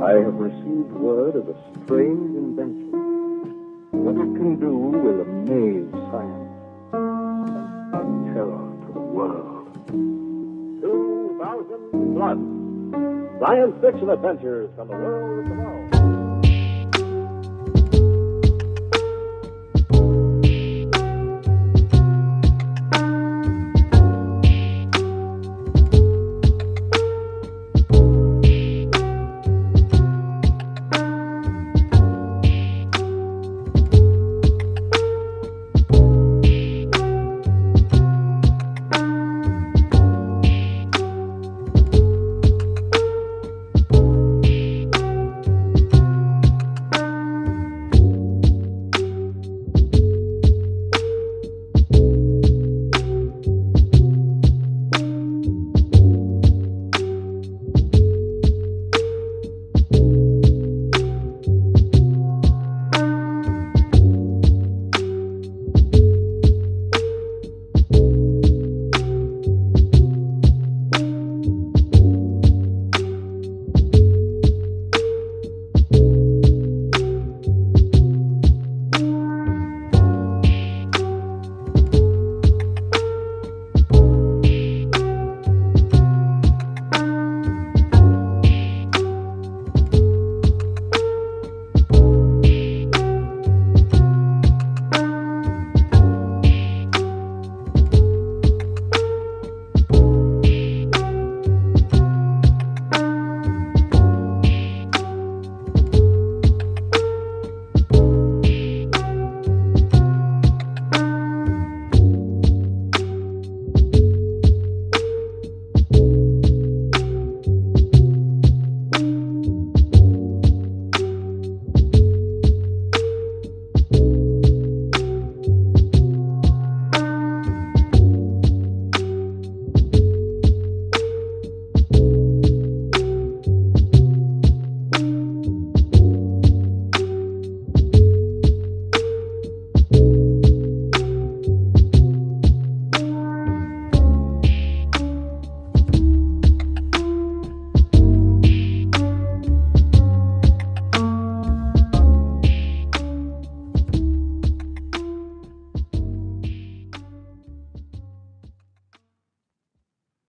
I have received word of a strange invention. What it can do will amaze science and terror to the world. 2000 Plus. Science fiction adventures from the world of tomorrow.